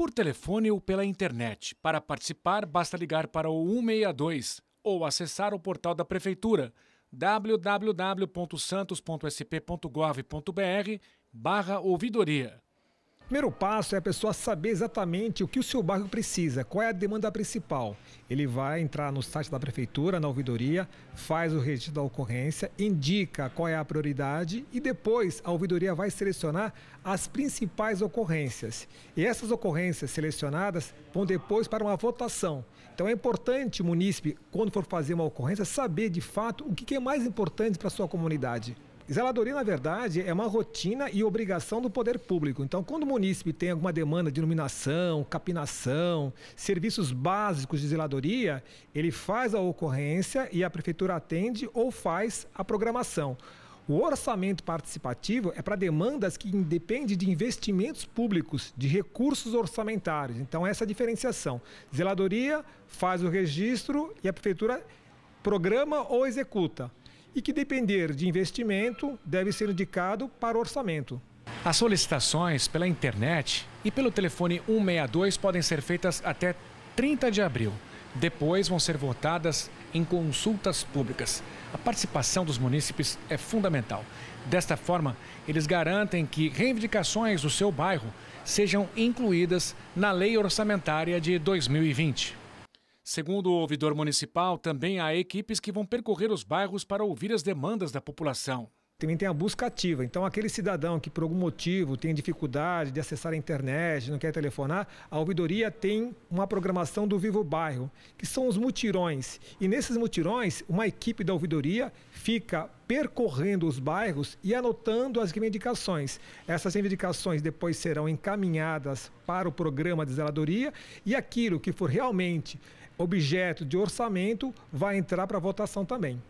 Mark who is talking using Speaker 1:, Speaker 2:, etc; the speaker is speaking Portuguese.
Speaker 1: por telefone ou pela internet. Para participar, basta ligar para o 162 ou acessar o portal da Prefeitura www.santos.sp.gov.br barra ouvidoria.
Speaker 2: Primeiro passo é a pessoa saber exatamente o que o seu bairro precisa, qual é a demanda principal. Ele vai entrar no site da prefeitura, na ouvidoria, faz o registro da ocorrência, indica qual é a prioridade e depois a ouvidoria vai selecionar as principais ocorrências. E essas ocorrências selecionadas vão depois para uma votação. Então é importante o munícipe, quando for fazer uma ocorrência, saber de fato o que é mais importante para a sua comunidade. Zeladoria, na verdade, é uma rotina e obrigação do poder público. Então, quando o munícipe tem alguma demanda de iluminação, capinação, serviços básicos de zeladoria, ele faz a ocorrência e a prefeitura atende ou faz a programação. O orçamento participativo é para demandas que independem de investimentos públicos, de recursos orçamentários. Então, essa é a diferenciação. Zeladoria faz o registro e a prefeitura programa ou executa e que depender de investimento deve ser indicado para orçamento.
Speaker 1: As solicitações pela internet e pelo telefone 162 podem ser feitas até 30 de abril. Depois vão ser votadas em consultas públicas. A participação dos munícipes é fundamental. Desta forma, eles garantem que reivindicações do seu bairro sejam incluídas na Lei Orçamentária de 2020. Segundo o ouvidor municipal, também há equipes que vão percorrer os bairros para ouvir as demandas da população.
Speaker 2: Também tem a busca ativa. Então, aquele cidadão que por algum motivo tem dificuldade de acessar a internet, não quer telefonar, a ouvidoria tem uma programação do Vivo Bairro, que são os mutirões. E nesses mutirões, uma equipe da ouvidoria fica percorrendo os bairros e anotando as reivindicações. Essas reivindicações depois serão encaminhadas para o programa de zeladoria e aquilo que for realmente objeto de orçamento vai entrar para votação também.